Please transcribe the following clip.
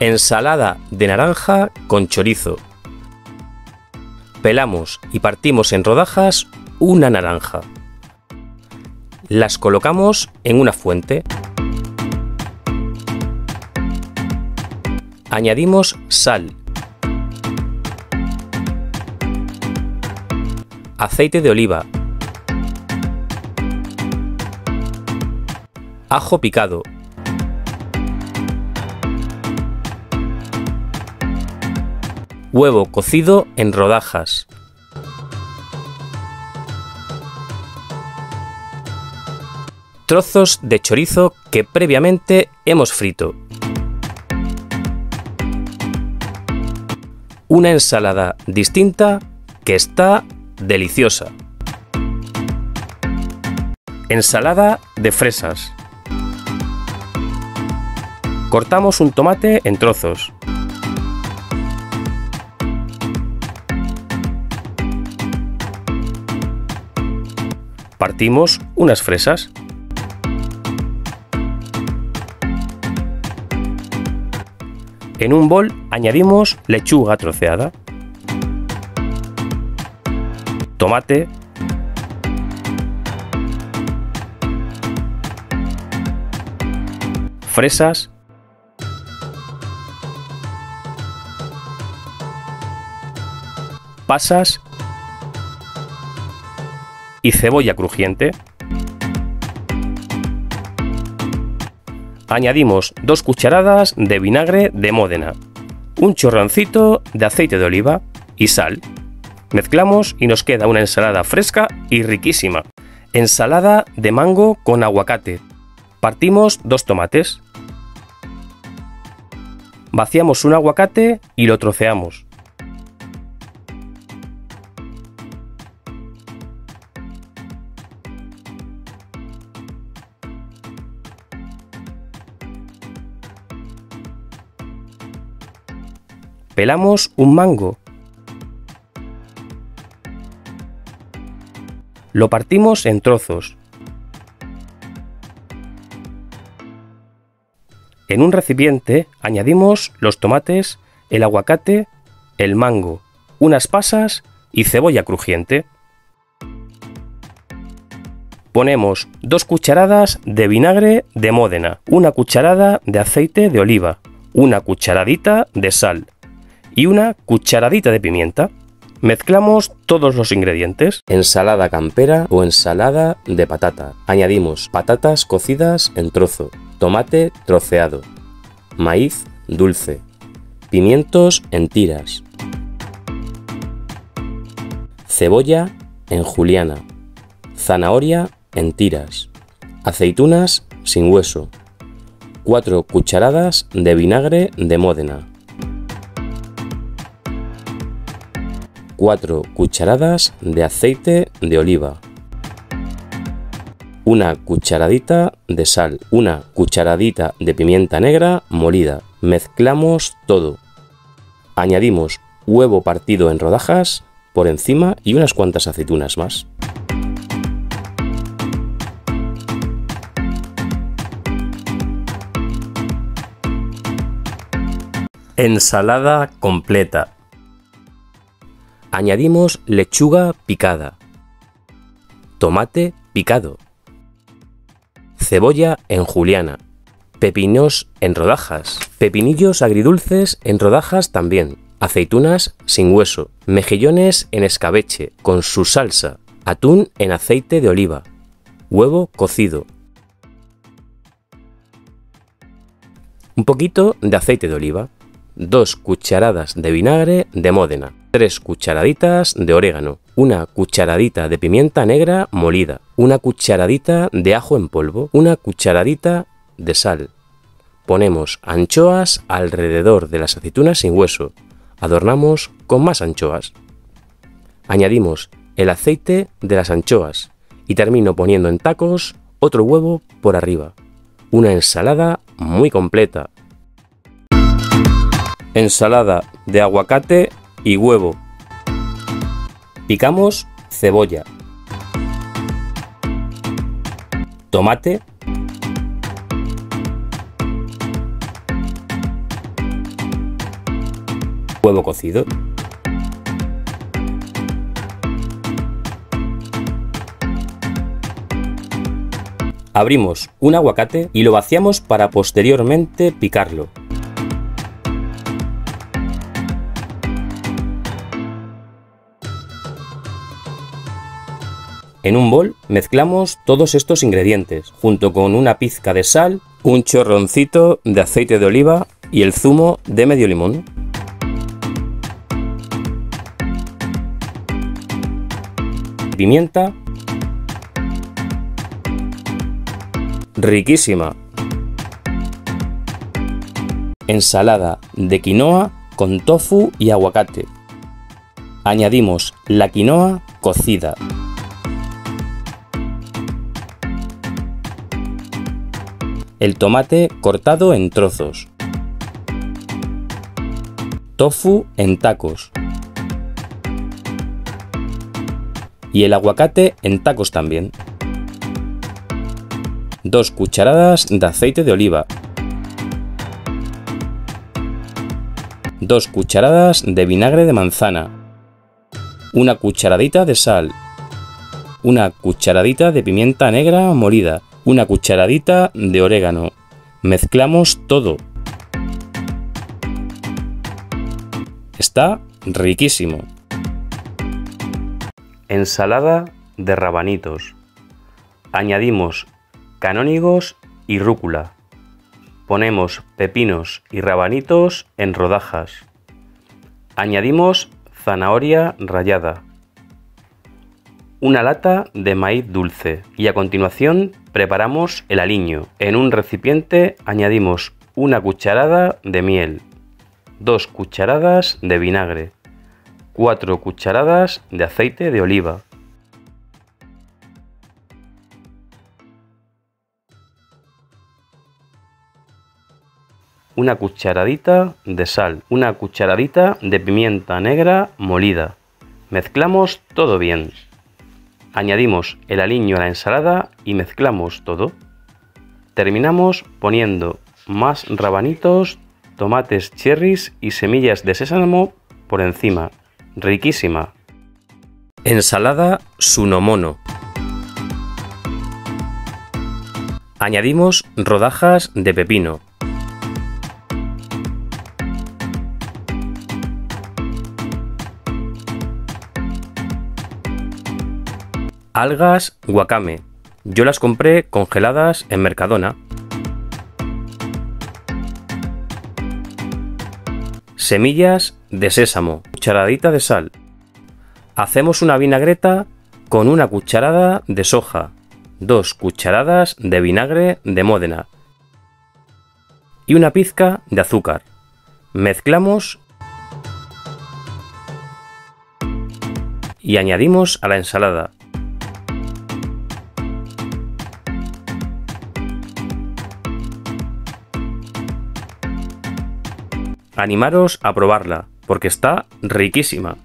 Ensalada de naranja con chorizo. Pelamos y partimos en rodajas una naranja. Las colocamos en una fuente. Añadimos sal, aceite de oliva, ajo picado, huevo cocido en rodajas, trozos de chorizo que previamente hemos frito, una ensalada distinta que está deliciosa. Ensalada de fresas. Cortamos un tomate en trozos. Partimos unas fresas. En un bol añadimos lechuga troceada, tomate, fresas, pasas y cebolla crujiente. Añadimos dos cucharadas de vinagre de Módena, un chorroncito de aceite de oliva y sal. Mezclamos y nos queda una ensalada fresca y riquísima. Ensalada de mango con aguacate. Partimos dos tomates. Vaciamos un aguacate y lo troceamos. Pelamos un mango. Lo partimos en trozos. En un recipiente añadimos los tomates, el aguacate, el mango, unas pasas y cebolla crujiente. Ponemos dos cucharadas de vinagre de Módena, una cucharada de aceite de oliva, una cucharadita de sal, y una cucharadita de pimienta. Mezclamos todos los ingredientes. Ensalada campera o ensalada de patata. Añadimos patatas cocidas en trozo, tomate troceado, maíz dulce, pimientos en tiras, cebolla en juliana, zanahoria en tiras, aceitunas sin hueso, 4 cucharadas de vinagre de Módena, 4 cucharadas de aceite de oliva, una cucharadita de sal, una cucharadita de pimienta negra molida. Mezclamos todo. Añadimos huevo partido en rodajas por encima y unas cuantas aceitunas más. Ensalada completa Añadimos lechuga picada, tomate picado, cebolla en juliana, pepinos en rodajas, pepinillos agridulces en rodajas también, aceitunas sin hueso, mejillones en escabeche con su salsa, atún en aceite de oliva, huevo cocido, un poquito de aceite de oliva, dos cucharadas de vinagre de Módena, 3 cucharaditas de orégano, una cucharadita de pimienta negra molida, una cucharadita de ajo en polvo, una cucharadita de sal. Ponemos anchoas alrededor de las aceitunas sin hueso. Adornamos con más anchoas. Añadimos el aceite de las anchoas y termino poniendo en tacos otro huevo por arriba. Una ensalada muy completa. Ensalada de aguacate y huevo. Picamos cebolla, tomate, huevo cocido. Abrimos un aguacate y lo vaciamos para posteriormente picarlo. En un bol mezclamos todos estos ingredientes, junto con una pizca de sal, un chorroncito de aceite de oliva y el zumo de medio limón. Pimienta. Riquísima. Ensalada de quinoa con tofu y aguacate. Añadimos la quinoa cocida. El tomate cortado en trozos, tofu en tacos y el aguacate en tacos también. Dos cucharadas de aceite de oliva. Dos cucharadas de vinagre de manzana. Una cucharadita de sal. Una cucharadita de pimienta negra molida una cucharadita de orégano. Mezclamos todo. Está riquísimo. Ensalada de rabanitos. Añadimos canónigos y rúcula. Ponemos pepinos y rabanitos en rodajas. Añadimos zanahoria rallada una lata de maíz dulce y a continuación preparamos el aliño. En un recipiente añadimos una cucharada de miel, dos cucharadas de vinagre, cuatro cucharadas de aceite de oliva, una cucharadita de sal, una cucharadita de pimienta negra molida. Mezclamos todo bien. Añadimos el aliño a la ensalada y mezclamos todo. Terminamos poniendo más rabanitos, tomates cherries y semillas de sésamo por encima. Riquísima. Ensalada Sunomono. Añadimos rodajas de pepino, Algas Wakame. Yo las compré congeladas en Mercadona. Semillas de sésamo. Cucharadita de sal. Hacemos una vinagreta con una cucharada de soja. Dos cucharadas de vinagre de Módena. Y una pizca de azúcar. Mezclamos y añadimos a la ensalada. Animaros a probarla, porque está riquísima.